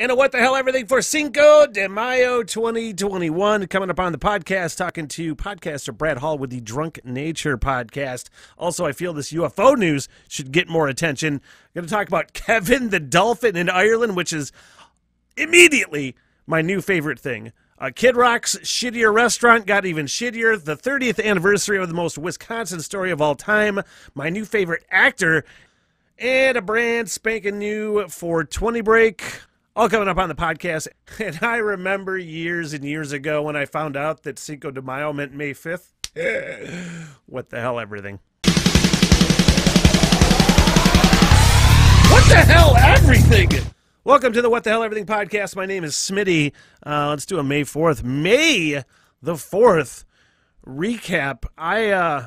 And a what the hell everything for Cinco de Mayo 2021. Coming up on the podcast, talking to podcaster Brad Hall with the Drunk Nature podcast. Also, I feel this UFO news should get more attention. I'm going to talk about Kevin the Dolphin in Ireland, which is immediately my new favorite thing. Uh, Kid Rock's shittier restaurant got even shittier. The 30th anniversary of the most Wisconsin story of all time. My new favorite actor. And a brand spanking new for 20 break all coming up on the podcast. And I remember years and years ago when I found out that Cinco de Mayo meant May 5th. what the hell, everything. What the hell, everything? Welcome to the What the Hell Everything podcast. My name is Smitty. Uh, let's do a May 4th. May the 4th recap. I uh,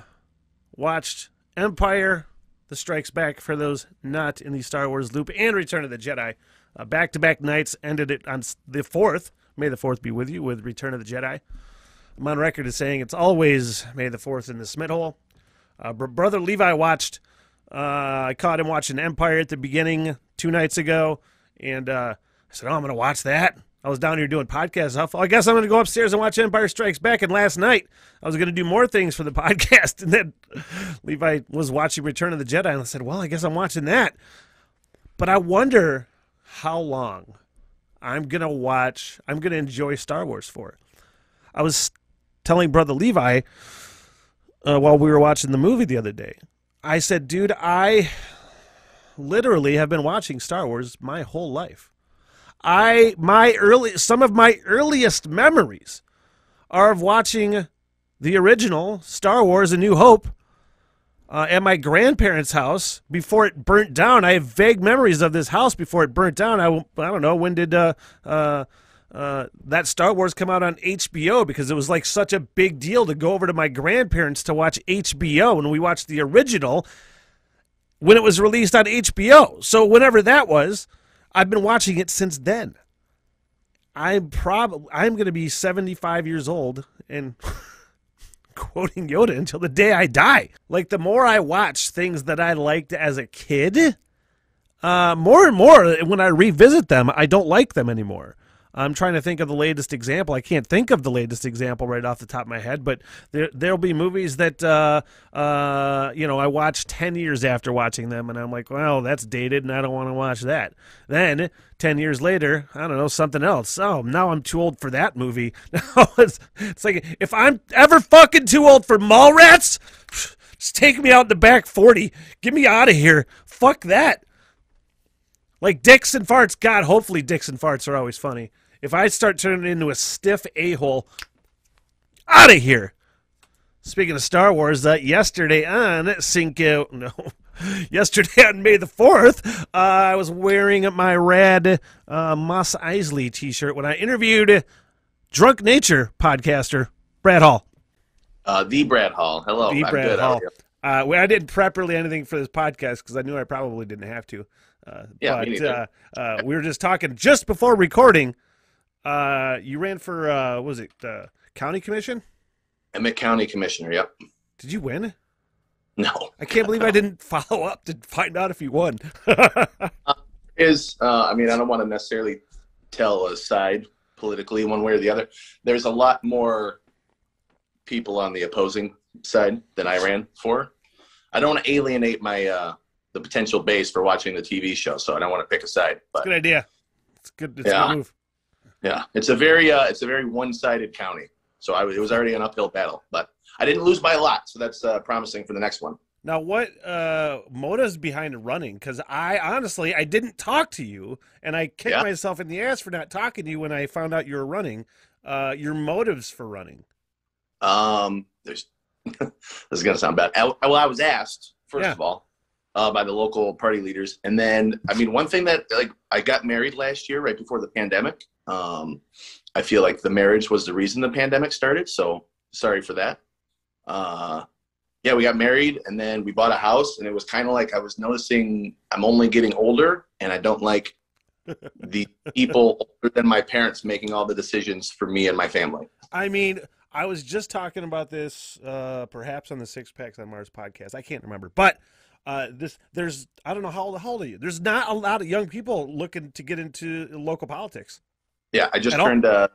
watched Empire, The Strikes Back for those not in the Star Wars loop, and Return of the Jedi. Back to back nights ended it on the 4th. May the 4th be with you with Return of the Jedi. I'm on record as saying it's always May the 4th in the Smith hole. Uh, brother Levi watched, uh, I caught him watching Empire at the beginning two nights ago. And uh, I said, Oh, I'm going to watch that. I was down here doing podcasts. I guess I'm going to go upstairs and watch Empire Strikes Back. And last night, I was going to do more things for the podcast. And then Levi was watching Return of the Jedi. And I said, Well, I guess I'm watching that. But I wonder how long I'm going to watch, I'm going to enjoy Star Wars for. I was telling Brother Levi uh, while we were watching the movie the other day, I said, dude, I literally have been watching Star Wars my whole life. I, my early, some of my earliest memories are of watching the original Star Wars A New Hope uh, at my grandparents' house before it burnt down. I have vague memories of this house before it burnt down. I, I don't know when did uh, uh, uh, that Star Wars come out on HBO because it was like such a big deal to go over to my grandparents to watch HBO and we watched the original when it was released on HBO. So whenever that was, I've been watching it since then. I'm probably I'm going to be 75 years old and quoting Yoda until the day I die. Like the more I watch things that I liked as a kid, uh, more and more when I revisit them, I don't like them anymore. I'm trying to think of the latest example. I can't think of the latest example right off the top of my head, but there there'll be movies that uh, uh, you know I watch ten years after watching them, and I'm like, well, that's dated, and I don't want to watch that. Then ten years later, I don't know something else. Oh, now I'm too old for that movie. Now it's, it's like if I'm ever fucking too old for Mallrats, just take me out in the back forty. Get me out of here. Fuck that. Like dicks and farts. God, hopefully dicks and farts are always funny if I start turning into a stiff a hole, out of here. Speaking of Star Wars, uh, yesterday on Cinco, no, yesterday on May the 4th, uh, I was wearing my red uh, Mos Eisley t shirt when I interviewed Drunk Nature podcaster Brad Hall. Uh, the Brad Hall. Hello. The I'm Brad Hall. Uh, I didn't prep really anything for this podcast because I knew I probably didn't have to. Uh, yeah, but uh, uh, we were just talking just before recording uh, you ran for uh, was it uh, county commission? Emmet County Commissioner. Yep. Did you win? No. I can't believe I didn't follow up to find out if you won. uh, is uh, I mean I don't want to necessarily tell a side politically one way or the other. There's a lot more people on the opposing side than I ran for. I don't want to alienate my uh, the potential base for watching the TV show, so I don't want to pick a side. But, good idea. It's good. It's yeah. good move. Yeah, it's a very uh, it's a very one-sided county. So I, it was already an uphill battle, but I didn't lose by a lot, so that's uh, promising for the next one. Now, what uh, motives behind running? Because I honestly I didn't talk to you, and I kicked yeah. myself in the ass for not talking to you when I found out you were running. Uh, your motives for running? Um, there's this is gonna sound bad. I, well, I was asked first yeah. of all uh, by the local party leaders, and then I mean one thing that like I got married last year right before the pandemic, um, I feel like the marriage was the reason the pandemic started. So sorry for that. Uh, yeah, we got married and then we bought a house, and it was kind of like I was noticing I'm only getting older, and I don't like the people older than my parents making all the decisions for me and my family. I mean, I was just talking about this uh, perhaps on the Six Packs on Mars podcast. I can't remember, but uh, this there's I don't know how old, how old are you? There's not a lot of young people looking to get into local politics. Yeah, I just turned, uh,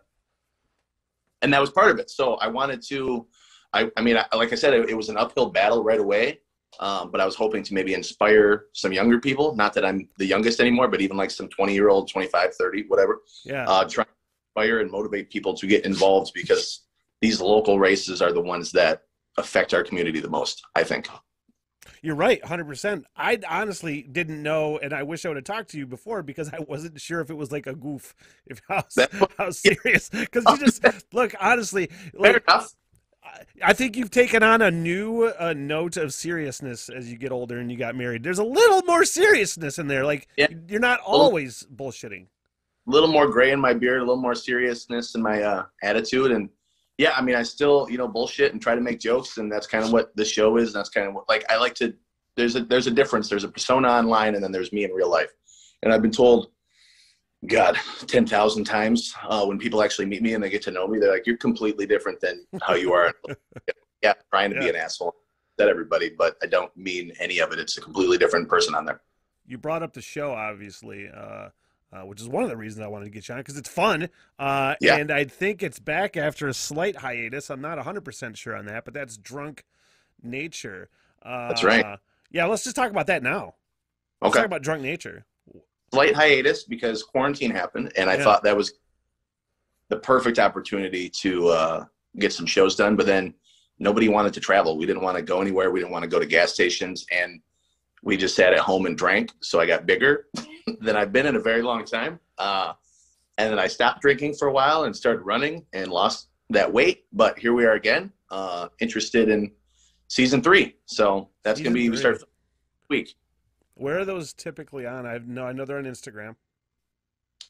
and that was part of it. So I wanted to, I, I mean, I, like I said, it, it was an uphill battle right away. Um, but I was hoping to maybe inspire some younger people. Not that I'm the youngest anymore, but even like some 20 year old, 25, 30, whatever. Yeah. Uh, try to inspire and motivate people to get involved because these local races are the ones that affect our community the most. I think. You're right, 100%. I honestly didn't know, and I wish I would have talked to you before because I wasn't sure if it was like a goof, if how, That- how serious. Because you just look, honestly, Fair like, enough. I- I think you've taken on a new uh, note of seriousness as you get older and you got married. There's a little more seriousness in there. Like, Yeah. you're not always bullshitting. a little more gray in my beard, a little more seriousness in my uh, attitude, and yeah, I mean, I still you know bullshit and try to make jokes, and that's kind of what the show is. That's kind of what like I like to. There's a there's a difference. There's a persona online, and then there's me in real life. And I've been told, God, ten thousand times uh, when people actually meet me and they get to know me, they're like, "You're completely different than how you are." yeah, trying to be an asshole. That everybody, but I don't mean any of it. It's a completely different person on there. You brought up the show, obviously, uh, uh, which is one of the reasons I wanted to get you on because it's fun. Uh, Yeah. And I think it's back after a slight hiatus. I'm not 100% sure on that, but that's Drunk Nature. Uh, That's right. Yeah, let's just talk about that now. Let's Okay. talk about Drunk Nature. slight hiatus because quarantine happened, and I Yeah. thought that was the perfect opportunity to uh, get some shows done. But then nobody wanted to travel. We didn't want to go anywhere. We didn't want to go to gas stations, and we just sat at home and drank. So I got bigger than I've been in a very long time. Uh, and then I stopped drinking for a while and started running and lost that weight. But here we are again, uh, interested in season three. So that's gonna be we three. start week. Where are those typically on? I know I know they're on Instagram.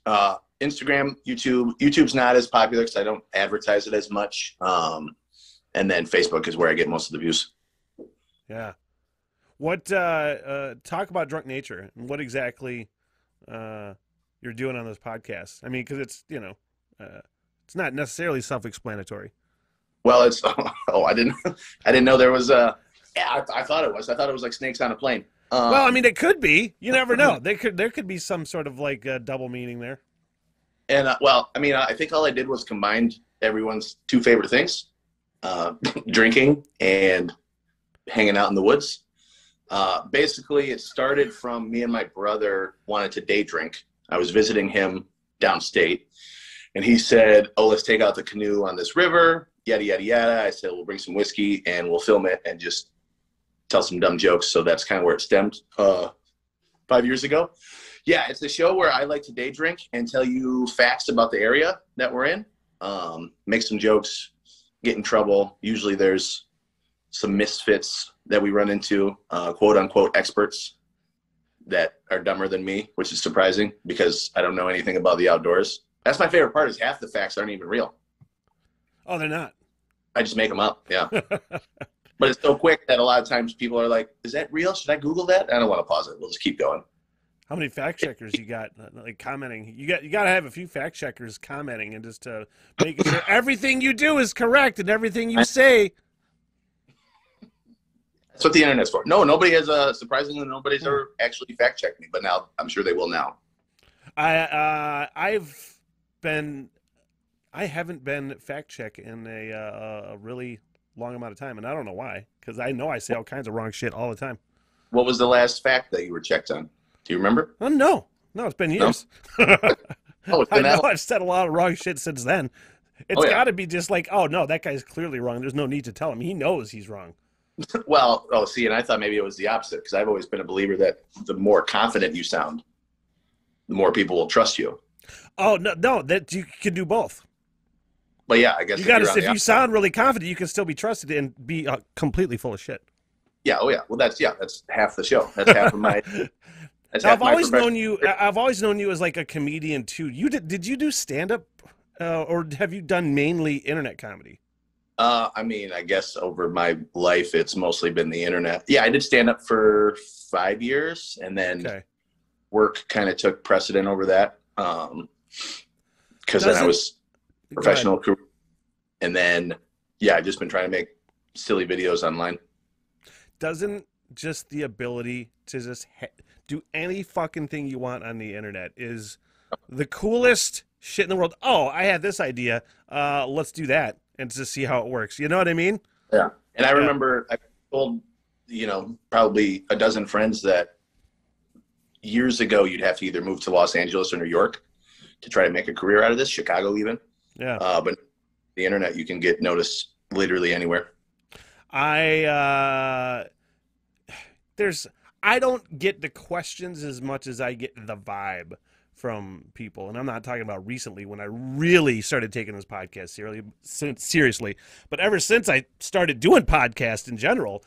uh, Instagram, YouTube. YouTube's not as popular because I don't advertise it as much. Um, and then Facebook is where I get most of the views. Yeah. What uh, uh, talk about Drunk Nature and what exactly uh, you're doing on those podcasts? I mean, because it's you know, uh, it's not necessarily self-explanatory. Well, it's oh, I didn't, I didn't know there was a. Yeah, I, I thought it was. I thought it was like snakes on a plane. Um, well, I mean, it could be. You never know. There could there could be some sort of like uh, double meaning there. and uh, well, I mean, I think all I did was combined everyone's two favorite things: uh, drinking and hanging out in the woods. Uh, basically, it started from me and my brother wanted to day drink. I was visiting him downstate, and he said, "Oh, let's take out the canoe on this river." Yada yada yada. I said, "We'll bring some whiskey and we'll film it and just tell some dumb jokes." So that's kind of where it stemmed. Uh, five years ago. Yeah, it's a show where I like to day drink and tell you facts about the area that we're in. Um, make some jokes, get in trouble. Usually, there's some misfits that we run into, uh, quote unquote experts that are dumber than me, which is surprising because I don't know anything about the outdoors. That's my favorite part is half the facts aren't even real. Oh, they're not. I just make them up. Yeah. but it's so quick that a lot of times people are like, is that real? Should I Google that? I don't want to pause it. We'll just keep going. How many fact checkers you got uh, like commenting? You got you got to have a few fact checkers commenting and just to make sure everything you do is correct and everything you say. That's what the internet's for. No, nobody has, uh, surprisingly, nobody's ever actually fact checked me, but now I'm sure they will now. I uh, I've been I haven't been fact check in a uh, a really long amount of time, and I don't know why because I know I say all kinds of wrong shit all the time. What was the last fact that you were checked on? Do you remember? Oh no, no, it's been years. Oh, it's I been know that I've said a lot of wrong shit since then. It's Oh, yeah. got to be just like, oh no, that guy's clearly wrong. There's no need to tell him. He knows he's wrong. Well, oh, see, and I thought maybe it was the opposite because I've always been a believer that the more confident you sound, the more people will trust you. Oh no, no, that you can do both. But yeah, I guess You got to if the you sound really confident, you can still be trusted and be uh, completely full of shit. Yeah, oh yeah. Well, that's yeah, that's half the show. That's half of my. That's half I've always known you. I've always known you as like a comedian too. You did? Did you do stand up, uh, or have you done mainly internet comedy? Uh, I mean, I guess over my life, it's mostly been the internet. Yeah, I did stand up for five years, and then Okay. work kind of took precedent over that. Um, because then I was professional career, and then yeah, I've just been trying to make silly videos online. Doesn't just the ability to just ha- do any fucking thing you want on the internet is the coolest shit in the world. Oh, I had this idea. Uh, let's do that and to see how it works. You know what I mean? Yeah. And I remember I told, you know, probably a dozen friends that years ago you'd have to either move to Los Angeles or New York to try to make a career out of this, Chicago even. Yeah. Uh, but the internet, you can get noticed literally anywhere. I uh there's I don't get the questions as much as I get the vibe from people. And I'm not talking about recently when I really started taking this podcast seriously, seriously. But ever since I started doing podcasts in general,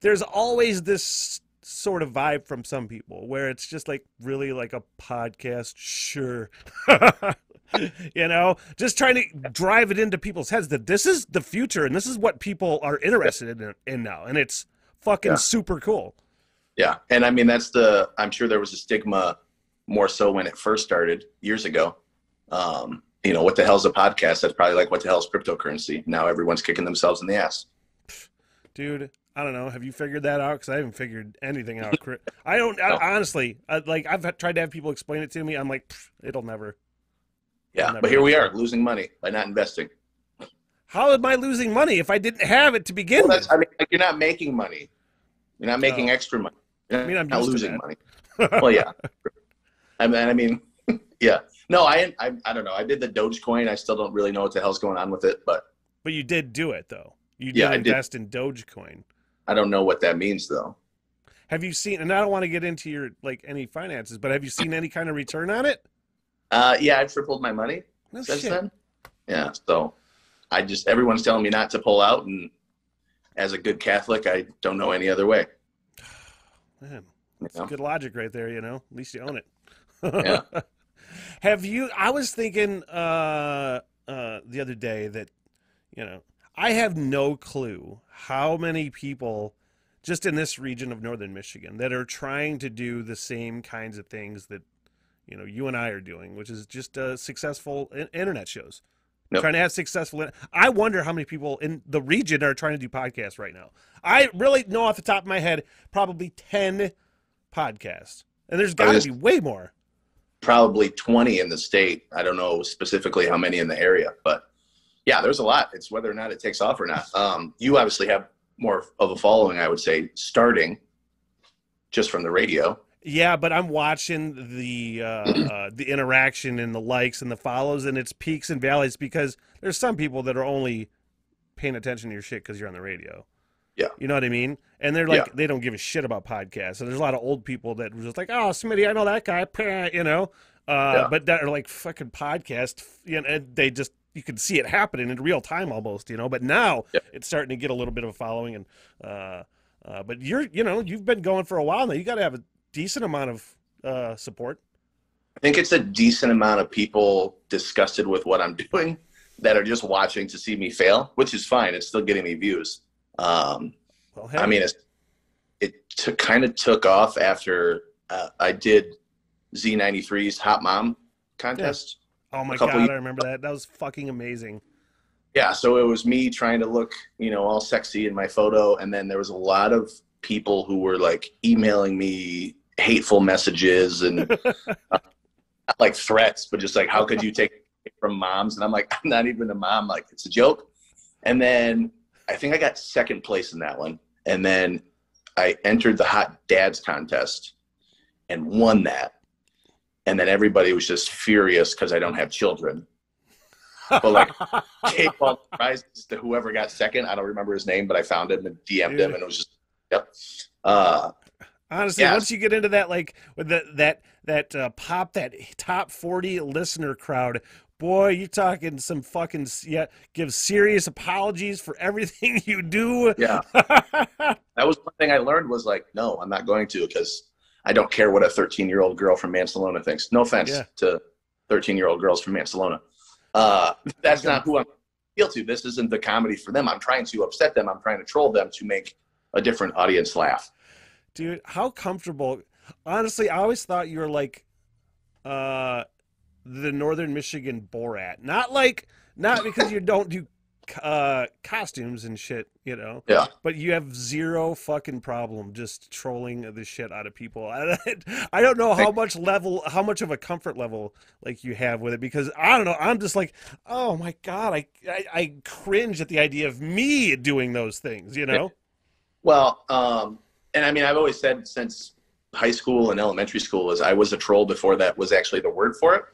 there's always this sort of vibe from some people where it's just like really like a podcast, sure. you know, just trying to drive it into people's heads that this is the future and this is what people are interested in, in now. And it's fucking yeah. super cool. Yeah. And I mean, that's the, I'm sure there was a stigma more so when it first started years ago. Um, you know, what the hell's a podcast? That's probably like, what the hell's cryptocurrency? Now everyone's kicking themselves in the ass. Dude, I don't know. Have you figured that out? Because I haven't figured anything out. I don't. I, honestly, I, like I've tried to have people explain it to me. I'm like, it'll never. Yeah, but here we are losing money by not investing. How am I losing money if I didn't have it to begin well, with? I mean, like, you're not making money. You're not making extra money. You're I mean, I'm not losing money. well, yeah. I mean, I mean, yeah. No, I, I, I don't know. I did the Dogecoin. I still don't really know what the hell's going on with it, but. But you did do it though. You did yeah, invest did. in Dogecoin. I don't know what that means though. Have you seen? And I don't want to get into your like any finances, but have you seen any kind of return on it? Uh, yeah, I tripled my money no since shit. then. Yeah, so I just everyone's telling me not to pull out, and as a good Catholic, I don't know any other way. Man, that's you know? good logic right there. You know, at least you own it. Yeah. Have you? I was thinking uh, uh, the other day that you know I have no clue how many people just in this region of northern Michigan that are trying to do the same kinds of things that you know you and I are doing, which is just uh, successful internet shows. Yep. Trying to have successful. I wonder how many people in the region are trying to do podcasts right now. I really know off the top of my head probably ten podcasts, and there's got to be way more. Probably twenty in the state. I don't know specifically how many in the area, but yeah, there's a lot. It's whether or not it takes off or not. Um, you obviously have more of a following, I would say, starting just from the radio. Yeah, but I'm watching the uh, uh, the interaction and the likes and the follows, and it's peaks and valleys because there's some people that are only paying attention to your shit because you're on the radio. Yeah, you know what I mean. And they're like, yeah. they don't give a shit about podcasts. And there's a lot of old people that were just like, oh, Smitty, I know that guy, you know. Uh, yeah. But that are like fucking podcast, you know, and they just you can see it happening in real time almost, you know. But now yeah. it's starting to get a little bit of a following, and uh, uh, but you're, you know, you've been going for a while now. You got to have a decent amount of uh, support. I think it's a decent amount of people disgusted with what I'm doing that are just watching to see me fail, which is fine. It's still getting me views. Um, well, hey. I mean, it's, it t- kind of took off after uh, I did Z93's Hot Mom contest. Yeah. Oh my god, years. I remember that. That was fucking amazing. Yeah, so it was me trying to look, you know, all sexy in my photo, and then there was a lot of people who were like emailing me hateful messages and uh, like threats, but just like, how could you take from moms? And I'm like, I'm not even a mom. Like, it's a joke. And then I think I got second place in that one. And then I entered the Hot Dads contest and won that. And then everybody was just furious because I don't have children. But like, gave all the prizes to whoever got second. I don't remember his name, but I found him and DM'd him, and it was just, yep. Uh, Honestly, once you get into that, like with the, that that uh, pop that top forty listener crowd, boy, you're talking some fucking yeah. Give serious apologies for everything you do. Yeah, that was one thing I learned was like, no, I'm not going to because I don't care what a 13 year old girl from Mancelona thinks. No offense yeah. to 13 year old girls from Mancelona. Uh, that's not who I'm appeal to. This isn't the comedy for them. I'm trying to upset them. I'm trying to troll them to make a different audience laugh dude how comfortable honestly i always thought you were like uh the northern michigan borat not like not because you don't do uh, costumes and shit, you know. Yeah. But you have zero fucking problem just trolling the shit out of people. I, I don't know how much level, how much of a comfort level like you have with it because I don't know. I'm just like, oh my god, I I, I cringe at the idea of me doing those things, you know. Well, um, and I mean, I've always said since high school and elementary school is I was a troll before that was actually the word for it.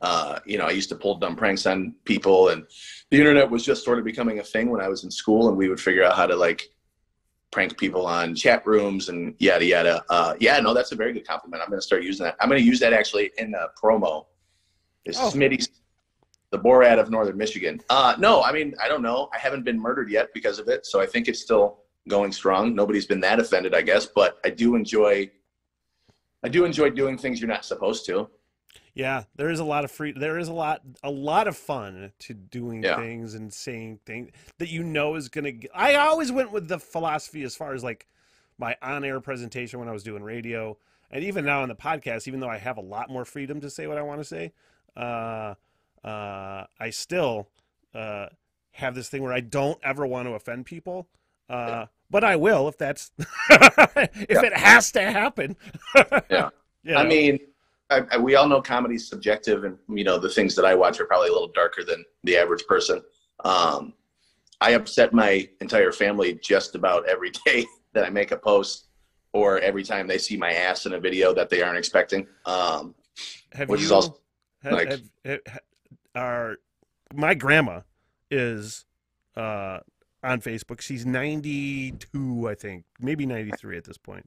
Uh, you know, I used to pull dumb pranks on people, and the internet was just sort of becoming a thing when I was in school, and we would figure out how to like prank people on chat rooms and yada yada. Uh, yeah, no, that's a very good compliment. I'm going to start using that. I'm going to use that actually in the promo. Is oh. Smitty, the Borat of Northern Michigan? Uh, no, I mean I don't know. I haven't been murdered yet because of it, so I think it's still going strong. Nobody's been that offended, I guess, but I do enjoy. I do enjoy doing things you're not supposed to. Yeah, there is a lot of free. There is a lot, a lot of fun to doing yeah. things and saying things that you know is gonna. I always went with the philosophy as far as like my on-air presentation when I was doing radio, and even now on the podcast. Even though I have a lot more freedom to say what I want to say, uh, uh, I still uh, have this thing where I don't ever want to offend people. Uh. But I will if that's if yeah. it has to happen. yeah. You know? I mean, I, I, we all know comedy's subjective, and you know the things that I watch are probably a little darker than the average person. Um, I upset my entire family just about every day that I make a post, or every time they see my ass in a video that they aren't expecting. Um, have which you, is also have, like have, have, our my grandma is uh, on Facebook. She's ninety two, I think, maybe ninety three at this point.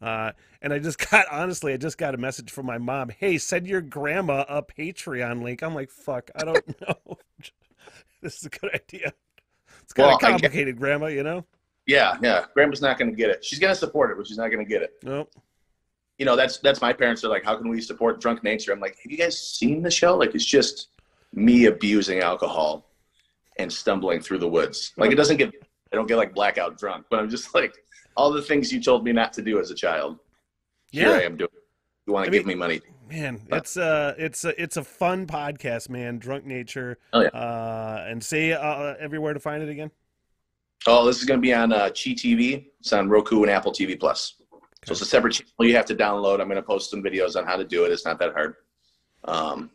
Uh, and I just got honestly, I just got a message from my mom. Hey, send your grandma a Patreon link. I'm like, fuck, I don't know. this is a good idea. It's kind well, of complicated, get, grandma. You know. Yeah, yeah. Grandma's not going to get it. She's going to support it, but she's not going to get it. Nope. You know, that's that's my parents are like, how can we support drunk nature? I'm like, have you guys seen the show? Like, it's just me abusing alcohol and stumbling through the woods. Like, it doesn't get, I don't get like blackout drunk, but I'm just like, all the things you told me not to do as a child. Here I am doing. You want to give me money? Man, but, it's a it's a it's a fun podcast, man. Drunk Nature. Oh yeah. Uh, and say uh, everywhere to find it again. Oh, this is going to be on uh, Chi TV. It's on Roku and Apple TV Plus. Okay. So it's a separate channel you have to download. I'm going to post some videos on how to do it. It's not that hard, um,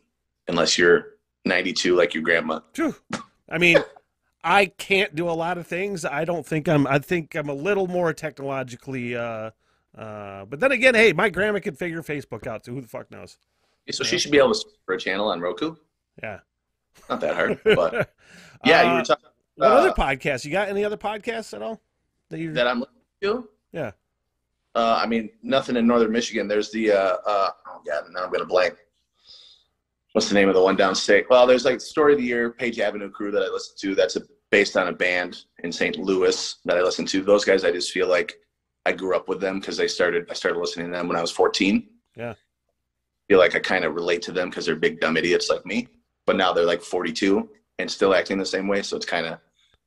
unless you're 92 like your grandma. True. I mean, I can't do a lot of things. I don't think I'm. I think I'm a little more technologically. Uh, uh, but then again, hey, my grandma could figure Facebook out too. Who the fuck knows? So she should be able to for a channel on Roku. Yeah, not that hard. But yeah, uh, you were uh, talking. What other uh, podcasts? You got any other podcasts at all that you that I'm listening to? Yeah. Uh, I mean, nothing in Northern Michigan. There's the uh, uh, oh god, now I'm gonna blank. What's the name of the one downstate? Well, there's like Story of the Year, Page Avenue Crew that I listen to. That's a based on a band in St. Louis that I listen to. Those guys, I just feel like I grew up with them because they started. I started listening to them when I was 14. Yeah, I feel like I kind of relate to them because they're big dumb idiots like me. But now they're like 42 and still acting the same way. So it's kind of,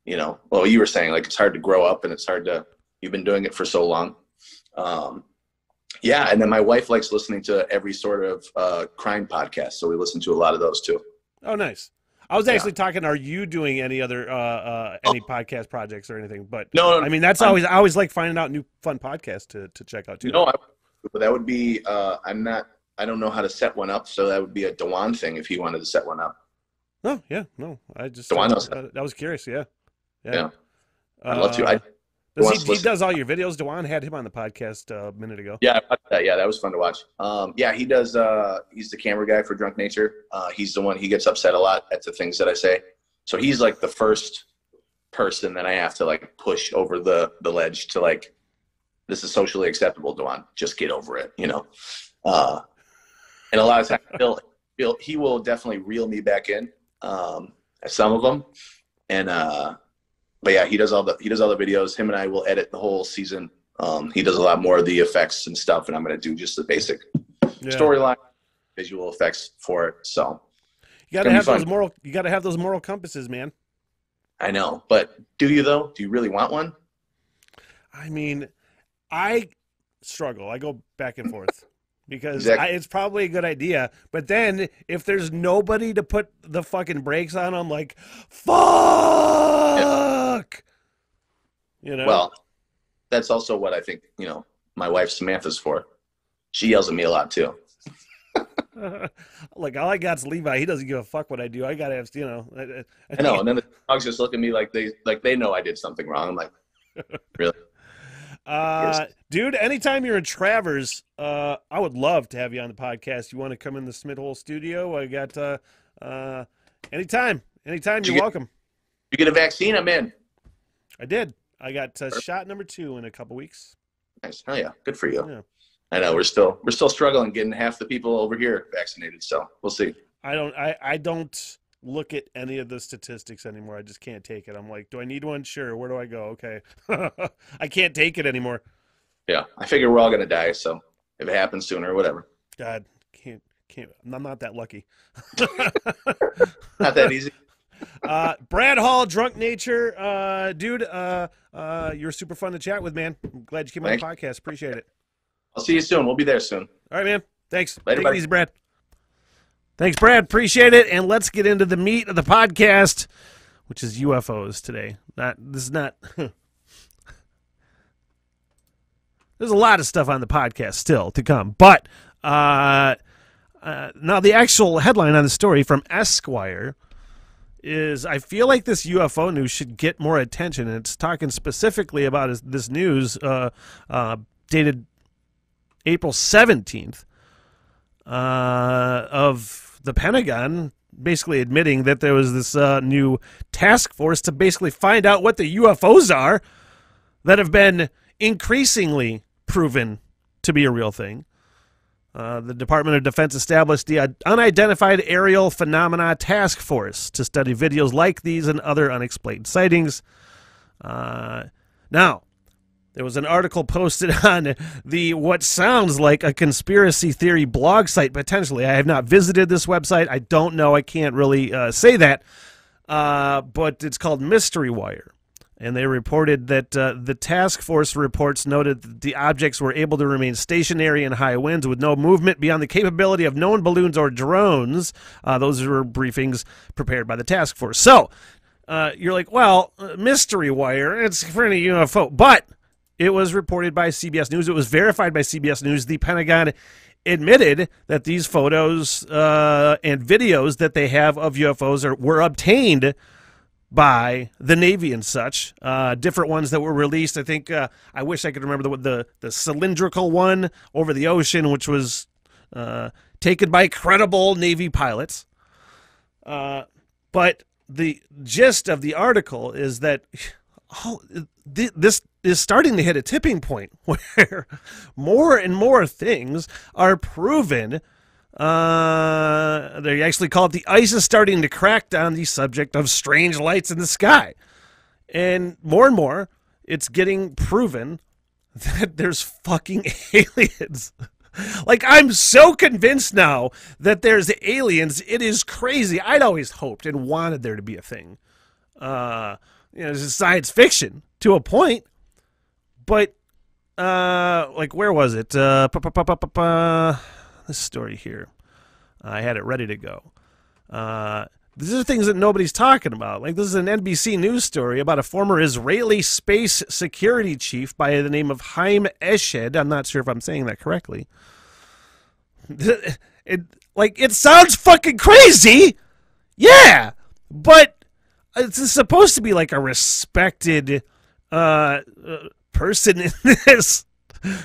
you know, well, you were saying like it's hard to grow up and it's hard to. You've been doing it for so long. Um, yeah, and then my wife likes listening to every sort of uh, crime podcast, so we listen to a lot of those too. Oh, nice. I was actually yeah. talking. Are you doing any other uh, uh, any oh. podcast projects or anything? But no, no I mean that's I'm, always I always like finding out new fun podcasts to, to check out too. No, I, that would be. Uh, I'm not. I don't know how to set one up, so that would be a Dewan thing if he wanted to set one up. No, yeah, no. I just Dewan knows. Uh, I was curious. Yeah, yeah. yeah. I'd love to. I, does he, he, does all your videos. Dewan had him on the podcast a minute ago. Yeah, that. yeah, that was fun to watch. Um, yeah, he does. Uh, he's the camera guy for Drunk Nature. Uh, he's the one. He gets upset a lot at the things that I say. So he's like the first person that I have to like push over the the ledge to like, this is socially acceptable, Dewan. Just get over it, you know. Uh, and a lot of times, he'll, he'll he will definitely reel me back in. Um, some of them, and uh, but yeah, he does all the he does all the videos. Him and I will edit the whole season. Um, he does a lot more of the effects and stuff, and I'm going to do just the basic yeah. storyline, visual effects for it. So you got to have those moral. You got to have those moral compasses, man. I know, but do you though? Do you really want one? I mean, I struggle. I go back and forth because Exactly. I, it's probably a good idea. But then if there's nobody to put the fucking brakes on, I'm like, fuck. You know. Well, that's also what I think, you know, my wife Samantha's for. She yells at me a lot too. like all I got's Levi. He doesn't give a fuck what I do. I gotta have you know. I, I know. And then the dogs just look at me like they like they know I did something wrong. I'm like, really? Uh, dude, anytime you're in Traverse, uh, I would love to have you on the podcast. You want to come in the Smith Hole studio? I got uh, uh, anytime, anytime. You You're get- welcome. You get a vaccine, I'm in. I did. I got uh, shot number two in a couple weeks. Nice. Hell yeah. Good for you. Yeah. I know we're still we're still struggling getting half the people over here vaccinated. So we'll see. I don't. I I don't look at any of the statistics anymore. I just can't take it. I'm like, do I need one? Sure. Where do I go? Okay. I can't take it anymore. Yeah. I figure we're all gonna die. So if it happens sooner, whatever. God, can't can't. I'm not that lucky. Not that easy. uh, Brad Hall, drunk nature, uh, dude. Uh, uh, you're super fun to chat with, man. I'm glad you came on the podcast. Appreciate it. I'll see you soon. We'll be there soon. All right, man. Thanks. Later, Take it easy, Brad. Thanks, Brad. Appreciate it. And let's get into the meat of the podcast, which is UFOs today. Not this is not. There's a lot of stuff on the podcast still to come, but uh, uh, now the actual headline on the story from Esquire is I feel like this UFO news should get more attention. And it's talking specifically about this news uh, uh, dated April 17th uh, of the Pentagon basically admitting that there was this uh, new task force to basically find out what the UFOs are that have been increasingly proven to be a real thing. Uh, the Department of Defense established the Unidentified Aerial Phenomena Task Force to study videos like these and other unexplained sightings. Uh, now, there was an article posted on the what sounds like a conspiracy theory blog site, potentially. I have not visited this website. I don't know. I can't really uh, say that. Uh, but it's called Mystery Wire. And they reported that uh, the task force reports noted that the objects were able to remain stationary in high winds with no movement beyond the capability of known balloons or drones. Uh, those were briefings prepared by the task force. So uh, you're like, well, uh, Mystery Wire, it's for any UFO. But it was reported by CBS News. It was verified by CBS News. The Pentagon admitted that these photos uh, and videos that they have of UFOs are, were obtained by the Navy and such. Uh, different ones that were released. I think uh, I wish I could remember the the, the cylindrical one over the ocean, which was uh, taken by credible Navy pilots. Uh, but the gist of the article is that oh, th- this is starting to hit a tipping point where more and more things are proven. Uh, they actually call it the ice is starting to crack on the subject of strange lights in the sky. And more and more, it's getting proven that there's fucking aliens. like, I'm so convinced now that there's aliens. It is crazy. I'd always hoped and wanted there to be a thing. Uh, you know, this is science fiction to a point, but uh, like where was it? Uh, pa- pa- pa- this story here. I had it ready to go. Uh, these are things that nobody's talking about. Like this is an NBC news story about a former Israeli space security chief by the name of Haim Eshed. I'm not sure if I'm saying that correctly. It like it sounds fucking crazy. Yeah, but it's supposed to be like a respected uh, uh, person in this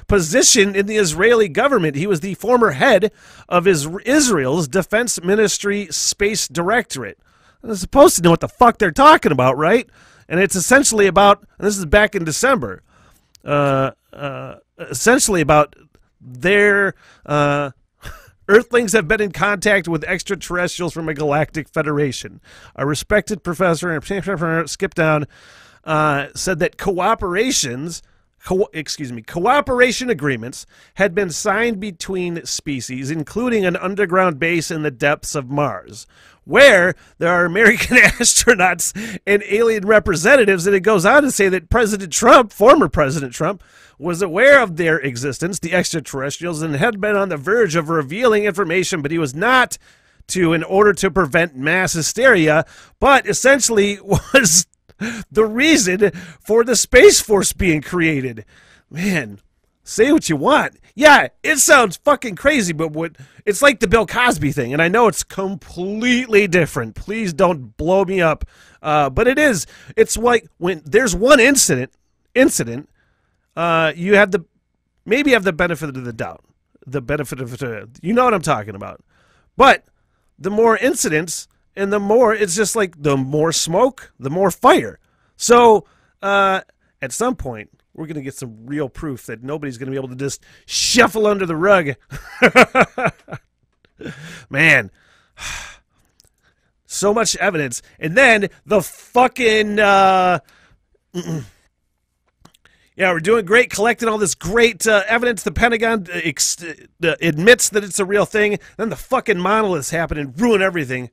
position in the Israeli government. He was the former head of Israel's Defense Ministry Space Directorate. They're supposed to know what the fuck they're talking about, right? And it's essentially about, this is back in December, uh, uh, essentially about their. Uh, Earthlings have been in contact with extraterrestrials from a galactic federation. A respected professor, skip down, uh, said that cooperations co- excuse me, cooperation agreements had been signed between species, including an underground base in the depths of Mars, where there are American astronauts and alien representatives. And it goes on to say that President Trump, former President Trump, was aware of their existence, the extraterrestrials, and had been on the verge of revealing information, but he was not to in order to prevent mass hysteria, but essentially was the reason for the Space Force being created. Man, say what you want. Yeah, it sounds fucking crazy, but what it's like the Bill Cosby thing, and I know it's completely different. Please don't blow me up. Uh, but it is. It's like when there's one incident, incident, uh, you have the maybe have the benefit of the doubt, the benefit of the, you know what I'm talking about. But the more incidents, and the more it's just like the more smoke, the more fire. So uh, at some point, we're going to get some real proof that nobody's going to be able to just shuffle under the rug. Man, so much evidence. And then the fucking. Uh, yeah, we're doing great, collecting all this great uh, evidence. The Pentagon uh, ex- uh, admits that it's a real thing. Then the fucking monoliths happen and ruin everything.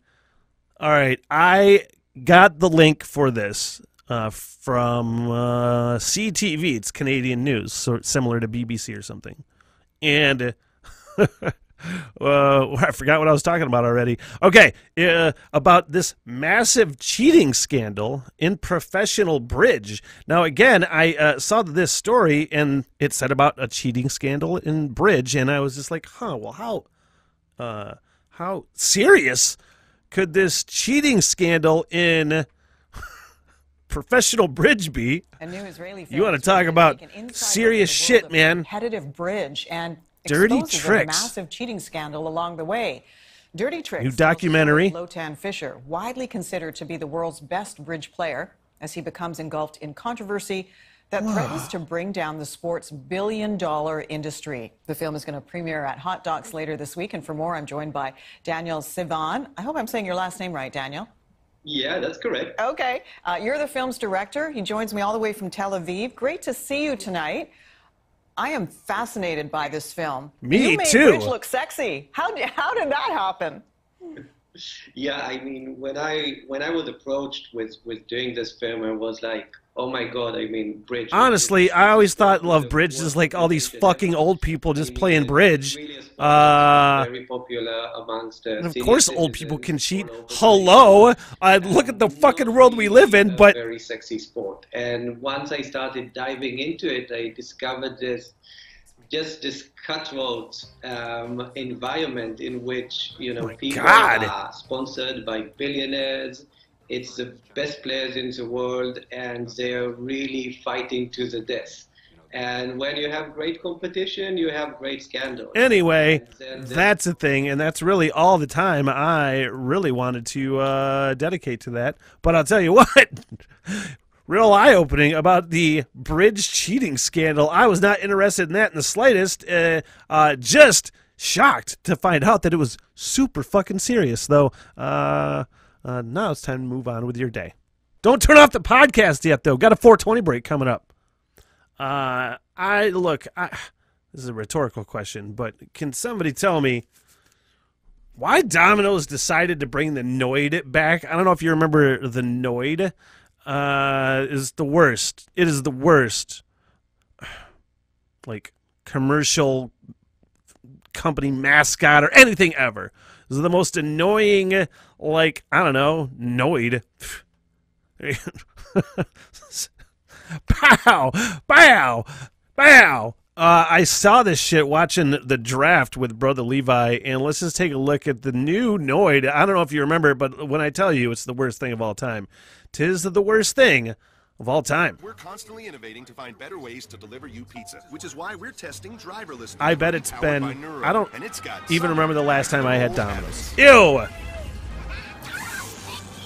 All right, I got the link for this uh, from uh, CTV. It's Canadian news, so similar to BBC or something. And uh, I forgot what I was talking about already. Okay, uh, about this massive cheating scandal in professional bridge. Now, again, I uh, saw this story and it said about a cheating scandal in bridge, and I was just like, huh, well, how, uh, how serious could this cheating scandal in professional bridge be? A new Israeli you want to talk about serious shit, man? Competitive bridge and dirty tricks. A massive cheating scandal along the way. Dirty Tricks. New documentary. Lotan Fisher, widely considered to be the world's best bridge player, as he becomes engulfed in controversy that threatens to bring down the sport's billion dollar industry. The film is going to premiere at Hot Docs later this week. And for more, I'm joined by Daniel Sivan. I hope I'm saying your last name right, Daniel. Yeah, that's correct. Okay. Uh, you're the film's director. He joins me all the way from Tel Aviv. Great to see you tonight. I am fascinated by this film. Me you made too. Bridge look sexy. How did, how did that happen? Yeah, I mean, when I when I was approached with with doing this film, I was like, oh my god, I mean, bridge. Honestly, I always thought Love Bridge is like all these fucking old people just playing bridge. Uh, very popular amongst. Uh, of course, old people can cheat. Hello, I look at the fucking world we live in, but very sexy sport. And once I started diving into it, I discovered this just this cutthroat um, environment in which you know Oh people God. are sponsored by billionaires. It's the best players in the world, and they're really fighting to the death. And when you have great competition, you have great scandals. anyway, And then- that's a thing, and that's really all the time I really wanted to uh, dedicate to that. But I'll tell you what. Real eye opening about the bridge cheating scandal. I was not interested in that in the slightest. Uh, uh, just shocked to find out that it was super fucking serious, though. Uh, uh, now it's time to move on with your day. Don't turn off the podcast yet, though. Got a 420 break coming up. Uh, I look. I, this is a rhetorical question, but can somebody tell me why Domino's decided to bring the Noid back? I don't know if you remember the Noid. Uh, is the worst. It is the worst. Like commercial company mascot or anything ever. Is the most annoying. Like I don't know, Noid. Pow! Bow! Bow! Uh, I saw this shit watching the draft with Brother Levi, and let's just take a look at the new Noid. I don't know if you remember, but when I tell you it's the worst thing of all time, tis the worst thing of all time. We're constantly innovating to find better ways to deliver you pizza, which is why we're testing driverless. I bet it's been. I don't and it's got even remember the last time I had Domino's. Ew!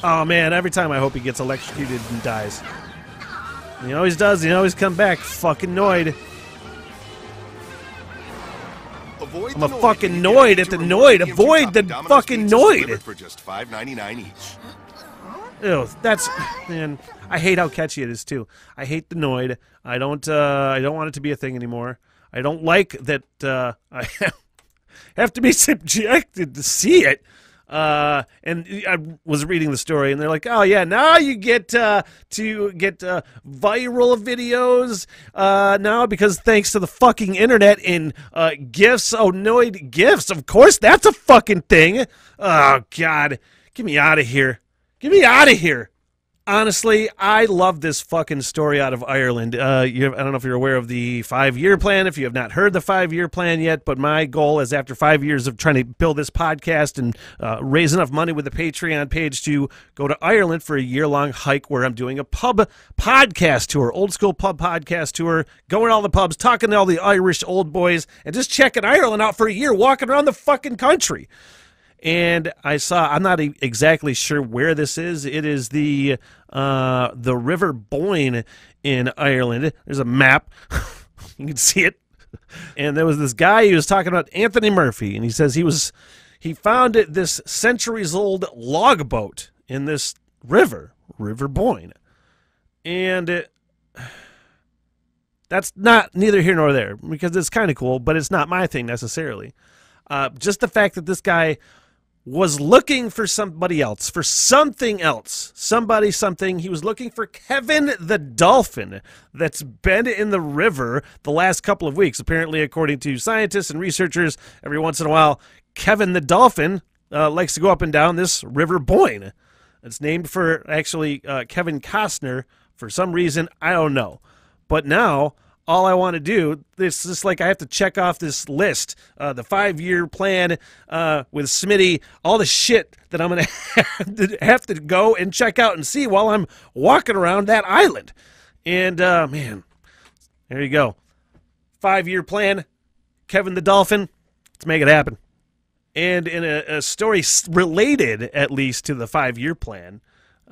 Oh man, every time I hope he gets electrocuted and dies. He always does, he always come back. Fucking Noid. Avoid I'm a fucking get at the Noid. Avoid the fucking delivered For just $5.99 each. Ew, that's man. I hate how catchy it is too. I hate the Noid. I don't. Uh, I don't want it to be a thing anymore. I don't like that. Uh, I have to be subjected to see it. Uh, and I was reading the story, and they're like, "Oh yeah, now you get uh, to get uh, viral videos uh, now because thanks to the fucking internet and uh, gifs, oh Noid gifs. Of course, that's a fucking thing. Oh God, get me out of here. Get me out of here. Honestly, I love this fucking story out of Ireland. Uh, you, I don't know if you're aware of the five year plan, if you have not heard the five year plan yet, but my goal is after five years of trying to build this podcast and uh, raise enough money with the Patreon page to go to Ireland for a year long hike where I'm doing a pub podcast tour, old school pub podcast tour, going to all the pubs, talking to all the Irish old boys, and just checking Ireland out for a year, walking around the fucking country and I saw. I'm not exactly sure where this is. It is the uh, the River Boyne in Ireland. There's a map. you can see it. And there was this guy. He was talking about Anthony Murphy, and he says he was he found this centuries old log boat in this river, River Boyne, and it, that's not neither here nor there because it's kind of cool, but it's not my thing necessarily. Uh, just the fact that this guy was looking for somebody else, for something else, somebody, something. He was looking for Kevin the dolphin that's been in the river the last couple of weeks. Apparently, according to scientists and researchers, every once in a while, Kevin the dolphin uh, likes to go up and down this river Boyne. It's named for actually uh, Kevin Costner for some reason. I don't know. But now all I want to do. It's just like I have to check off this list, uh, the five year plan uh, with Smitty, all the shit that I'm going to have to go and check out and see while I'm walking around that island. And uh, man, there you go. Five year plan, Kevin the Dolphin. Let's make it happen. And in a, a story related, at least, to the five year plan,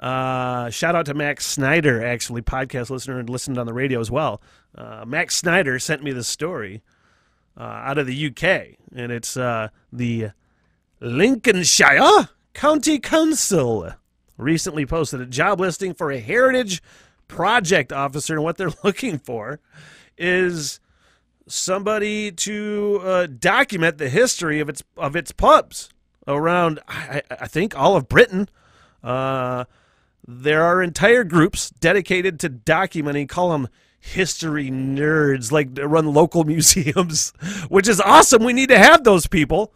uh, shout out to Max Snyder, actually, podcast listener and listened on the radio as well. Uh, Max Snyder sent me this story uh, out of the UK, and it's uh, the Lincolnshire County Council recently posted a job listing for a heritage project officer, and what they're looking for is somebody to uh, document the history of its of its pubs around, I, I think, all of Britain. Uh, there are entire groups dedicated to documenting, call them history nerds, like run local museums, which is awesome. We need to have those people,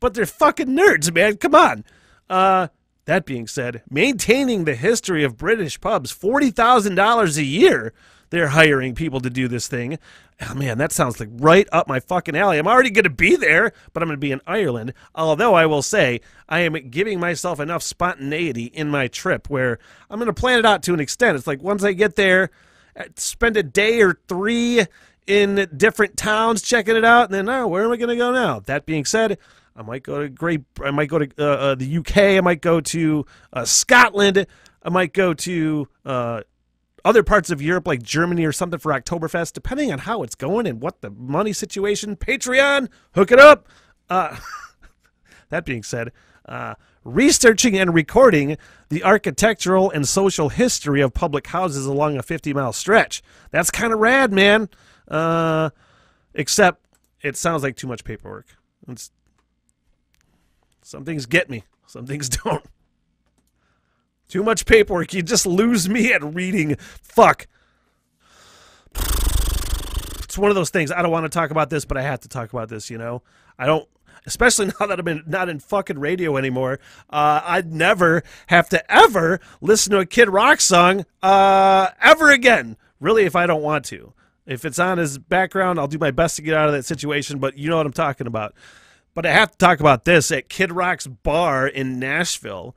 but they're fucking nerds, man. Come on. Uh, that being said, maintaining the history of British pubs, $40,000 a year they're hiring people to do this thing. Oh, man, that sounds like right up my fucking alley. I'm already going to be there, but I'm going to be in Ireland. Although I will say, I am giving myself enough spontaneity in my trip where I'm going to plan it out to an extent. It's like once I get there, uh, spend a day or three in different towns checking it out, and then, oh, where am I going to go now? That being said, I might go to Great. I might go to uh, uh, the UK. I might go to uh, Scotland. I might go to uh, other parts of Europe like Germany or something for Oktoberfest, depending on how it's going and what the money situation. Patreon, hook it up. Uh, that being said, uh, researching and recording the architectural and social history of public houses along a 50 mile stretch. That's kind of rad, man. Uh, except it sounds like too much paperwork. It's, some things get me, some things don't. Too much paperwork. You just lose me at reading. Fuck. It's one of those things. I don't want to talk about this, but I have to talk about this, you know? I don't especially now that I'm in, not in fucking radio anymore. Uh, I'd never have to ever listen to a Kid Rock song uh, ever again. Really, if I don't want to. If it's on as background, I'll do my best to get out of that situation, but you know what I'm talking about. But I have to talk about this at Kid Rock's bar in Nashville.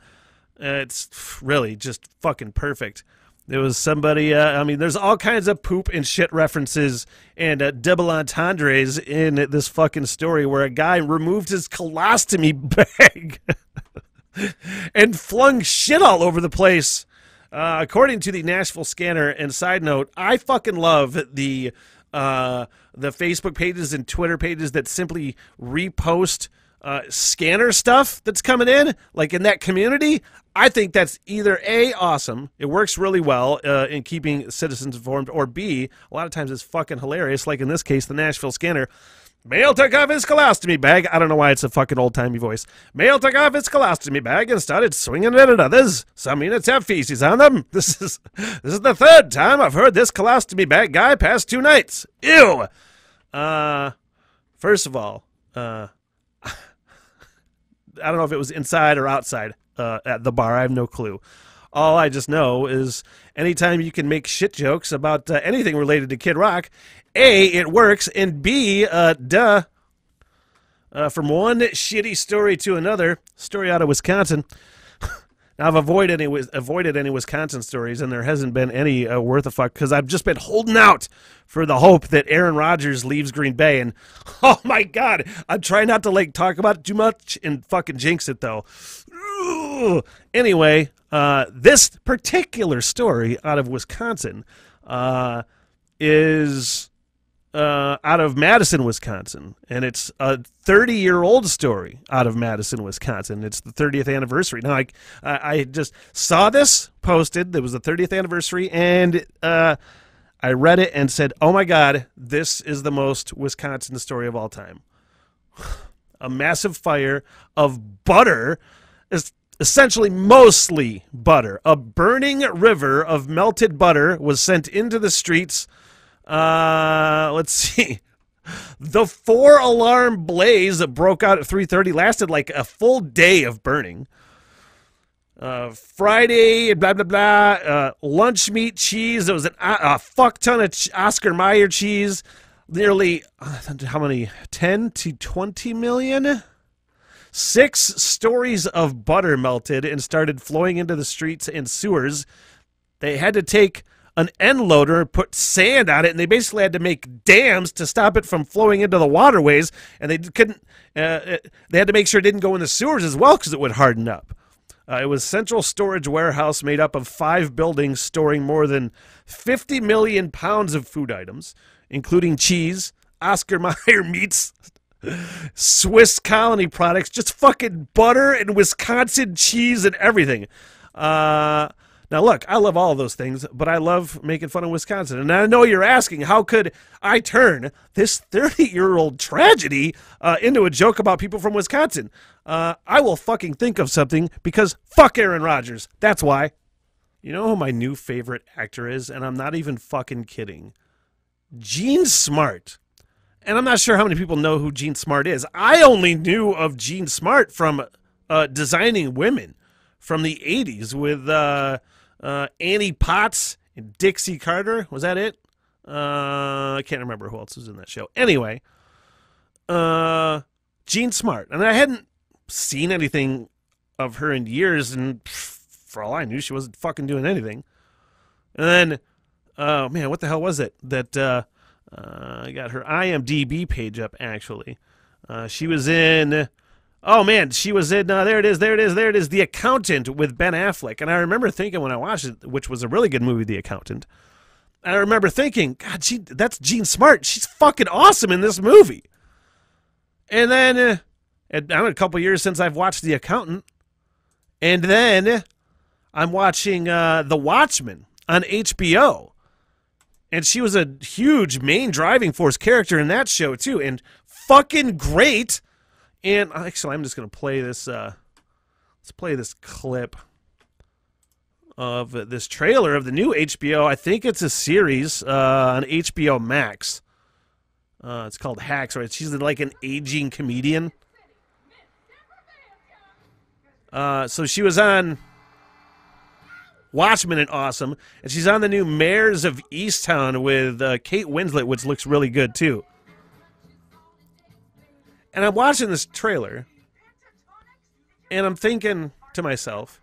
Uh, it's really just fucking perfect. There was somebody, uh, I mean, there's all kinds of poop and shit references and uh, double entendres in this fucking story where a guy removed his colostomy bag and flung shit all over the place. Uh, according to the Nashville Scanner, and side note, I fucking love the uh, the Facebook pages and Twitter pages that simply repost uh, scanner stuff that's coming in, like in that community, I think that's either A, awesome, it works really well uh, in keeping citizens informed, or B, a lot of times it's fucking hilarious, like in this case, the Nashville scanner. Male took off his colostomy bag. I don't know why it's a fucking old timey voice. Male took off his colostomy bag and started swinging it at others. Some units have feces on them. This is this is the third time I've heard this colostomy bag guy past two nights. Ew. Uh, first of all, uh, I don't know if it was inside or outside uh, at the bar. I have no clue. All I just know is anytime you can make shit jokes about uh, anything related to Kid Rock, A, it works, and B, uh, duh. Uh, from one shitty story to another, story out of Wisconsin. Now, I've avoided any, avoided any Wisconsin stories, and there hasn't been any uh, worth a fuck because I've just been holding out for the hope that Aaron Rodgers leaves Green Bay. And oh my God, I'm trying not to like talk about it too much and fucking jinx it though. Ugh. Anyway, uh, this particular story out of Wisconsin uh, is uh, out of Madison, Wisconsin, and it's a 30 year old story out of Madison, Wisconsin. It's the 30th anniversary. Now, I, I just saw this posted. It was the 30th anniversary, and uh, I read it and said, "Oh my God, this is the most Wisconsin story of all time." a massive fire of butter is essentially mostly butter. A burning river of melted butter was sent into the streets. Uh, let's see. The four alarm blaze that broke out at 3:30 lasted like a full day of burning. Uh, Friday, blah blah blah. Uh, lunch meat cheese. There was an, a fuck ton of Oscar Mayer cheese. Nearly uh, how many? 10 to 20 million. Six stories of butter melted and started flowing into the streets and sewers. They had to take an end loader put sand on it, and they basically had to make dams to stop it from flowing into the waterways. And they couldn't. Uh, they had to make sure it didn't go in the sewers as well because it would harden up. Uh, it was central storage warehouse made up of five buildings storing more than 50 million pounds of food items, including cheese, Oscar Mayer meats, Swiss colony products, just fucking butter and Wisconsin cheese and everything. Uh, now, look, I love all of those things, but I love making fun of Wisconsin. And I know you're asking, how could I turn this 30 year old tragedy uh, into a joke about people from Wisconsin? Uh, I will fucking think of something because fuck Aaron Rodgers. That's why. You know who my new favorite actor is? And I'm not even fucking kidding. Jean Smart and I'm not sure how many people know who Jean Smart is. I only knew of Jean Smart from uh, designing women from the 80s with uh, Annie Potts and Dixie Carter. Was that it? Uh, I can't remember who else was in that show. Anyway, uh, Jean Smart. And I hadn't seen anything of her in years, and for all I knew, she wasn't fucking doing anything. And then, oh man, what the hell was it that uh, uh, I got her IMDb page up actually. Uh, she was in. Oh man, she was in. Uh, there it is. There it is. There it is. The Accountant with Ben Affleck. And I remember thinking when I watched it, which was a really good movie, The Accountant. I remember thinking, God, she, that's Jean Smart. She's fucking awesome in this movie. And then, uh, and I'm a couple years since I've watched The Accountant, and then I'm watching uh, The Watchmen on HBO and she was a huge main driving force character in that show too, and fucking great. And actually, I'm just gonna play this. Uh, let's play this clip of this trailer of the new HBO. I think it's a series uh, on HBO Max. Uh, it's called Hacks, right? She's like an aging comedian. Uh, so she was on Watchmen and awesome. And she's on the new Mayors of Easttown with uh, Kate Winslet, which looks really good too. And I'm watching this trailer, and I'm thinking to myself,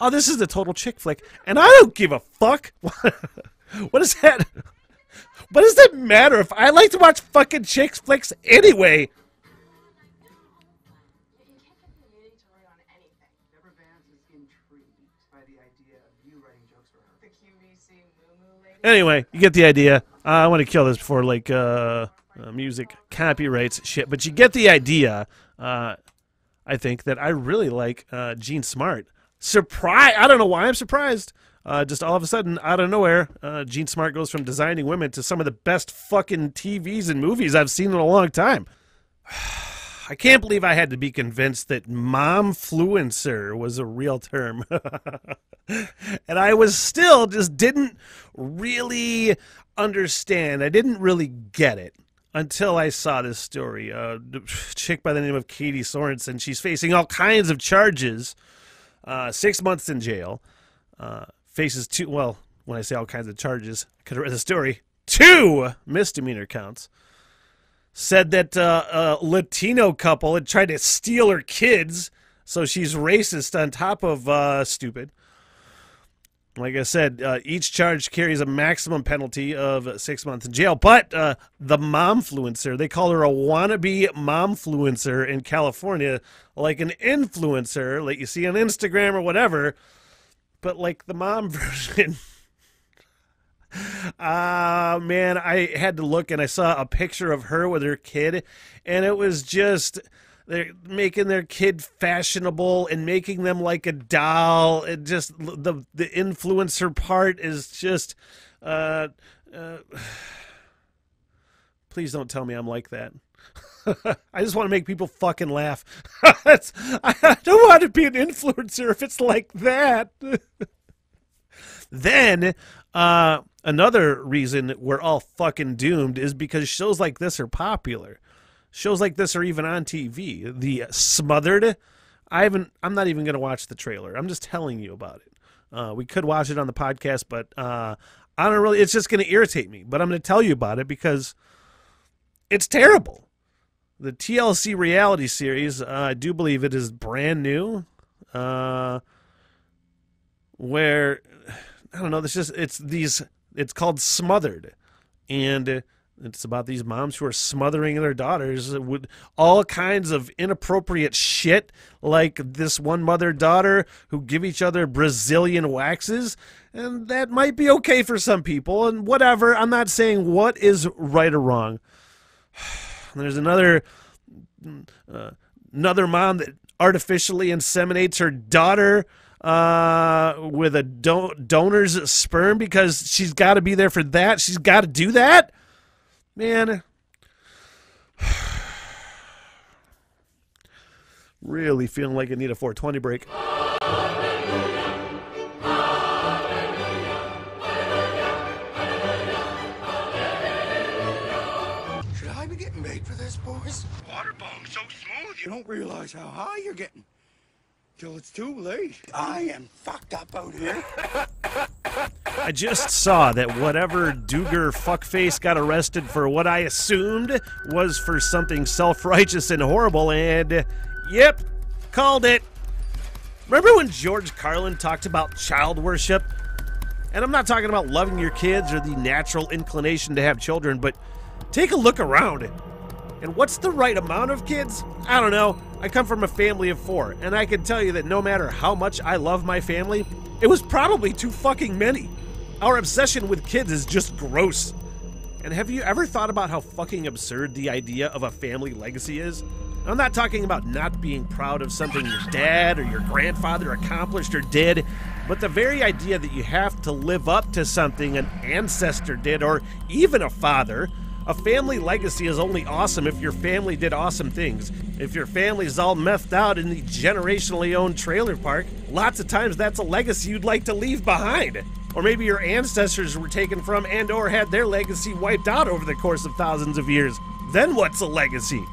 oh, this is a total chick flick, and I don't give a fuck. what is that? What does that matter if I like to watch fucking chick flicks anyway? Anyway, you get the idea. Uh, I want to kill this before like uh, uh, music copyrights shit, but you get the idea. Uh, I think that I really like uh, Jean Smart. Surprise! I don't know why I'm surprised. Uh, just all of a sudden, out of nowhere, uh, Jean Smart goes from designing women to some of the best fucking TVs and movies I've seen in a long time. I can't believe I had to be convinced that momfluencer was a real term. and I was still just didn't really understand. I didn't really get it until I saw this story. Uh, a chick by the name of Katie Sorensen. She's facing all kinds of charges. Uh, six months in jail. Uh, faces two. Well, when I say all kinds of charges, I could have read the story. Two misdemeanor counts said that uh, a Latino couple had tried to steal her kids, so she's racist on top of uh, stupid. Like I said, uh, each charge carries a maximum penalty of six months in jail. But uh, the momfluencer, they call her a wannabe momfluencer in California, like an influencer, like you see on Instagram or whatever, but like the mom version. Ah, uh, man, I had to look and I saw a picture of her with her kid, and it was just they're making their kid fashionable and making them like a doll. It just the the influencer part is just. Uh, uh, please don't tell me I'm like that. I just want to make people fucking laugh. I don't want to be an influencer if it's like that. then uh, another reason we're all fucking doomed is because shows like this are popular. Shows like this are even on TV. The Smothered, I haven't. I'm not even going to watch the trailer. I'm just telling you about it. Uh, we could watch it on the podcast, but uh, I don't really. It's just going to irritate me. But I'm going to tell you about it because it's terrible. The TLC reality series, uh, I do believe it is brand new. Uh, where I don't know. This just it's these. It's called Smothered, and it's about these moms who are smothering their daughters with all kinds of inappropriate shit, like this one mother daughter who give each other Brazilian waxes, and that might be okay for some people, and whatever. I'm not saying what is right or wrong. There's another uh, another mom that artificially inseminates her daughter uh, with a don- donor's sperm because she's got to be there for that. She's got to do that. Man, really feeling like I need a 420 break. Should I be getting paid for this, boys? Water bomb so smooth, you don't realize how high you're getting till it's too late. I am fucked up out here. I just saw that whatever Duggar fuckface got arrested for what I assumed was for something self righteous and horrible, and yep, called it. Remember when George Carlin talked about child worship? And I'm not talking about loving your kids or the natural inclination to have children, but take a look around. And what's the right amount of kids? I don't know. I come from a family of four, and I can tell you that no matter how much I love my family, it was probably too fucking many. Our obsession with kids is just gross. And have you ever thought about how fucking absurd the idea of a family legacy is? I'm not talking about not being proud of something your dad or your grandfather accomplished or did, but the very idea that you have to live up to something an ancestor did or even a father a family legacy is only awesome if your family did awesome things. If your family's all methed out in the generationally owned trailer park, lots of times that's a legacy you'd like to leave behind. Or maybe your ancestors were taken from and or had their legacy wiped out over the course of thousands of years. Then what's a legacy?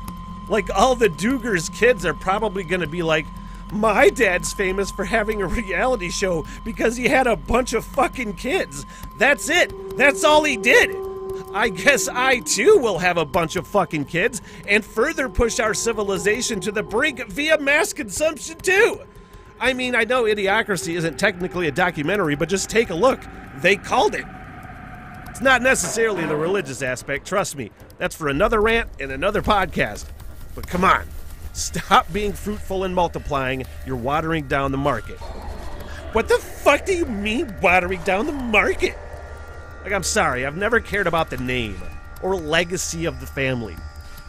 Like all the Duggar's kids are probably going to be like, my dad's famous for having a reality show because he had a bunch of fucking kids. That's it. That's all he did. I guess I too will have a bunch of fucking kids and further push our civilization to the brink via mass consumption too. I mean, I know Idiocracy isn't technically a documentary, but just take a look. They called it. It's not necessarily the religious aspect, trust me. That's for another rant and another podcast. But come on, stop being fruitful and multiplying. You're watering down the market. What the fuck do you mean, watering down the market? Like, I'm sorry, I've never cared about the name. or legacy of the family.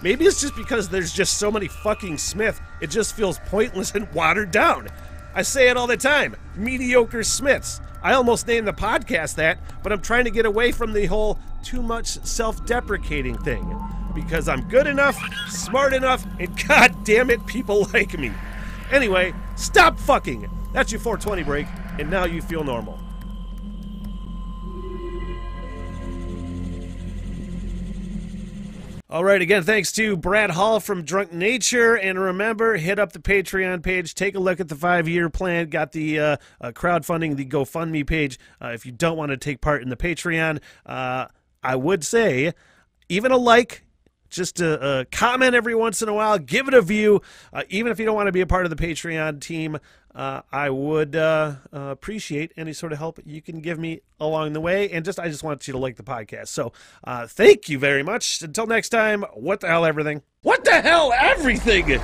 Maybe it's just because there's just so many fucking Smith, it just feels pointless and watered down. I say it all the time mediocre Smiths. I almost named the podcast that, but I'm trying to get away from the whole too much self deprecating thing. Because I'm good enough, smart enough, and god damn it, people like me. Anyway, stop fucking. That's your 420 break, and now you feel normal. All right, again, thanks to Brad Hall from Drunk Nature. And remember, hit up the Patreon page, take a look at the five year plan. Got the uh, uh, crowdfunding, the GoFundMe page. Uh, if you don't want to take part in the Patreon, uh, I would say even a like, just a, a, comment every once in a while, give it a view. Uh, even if you don't want to be a part of the Patreon team, uh, I would uh, uh, appreciate any sort of help you can give me along the way. And just I just want you to like the podcast. So uh, thank you very much. Until next time, what the hell, everything? What the hell, everything?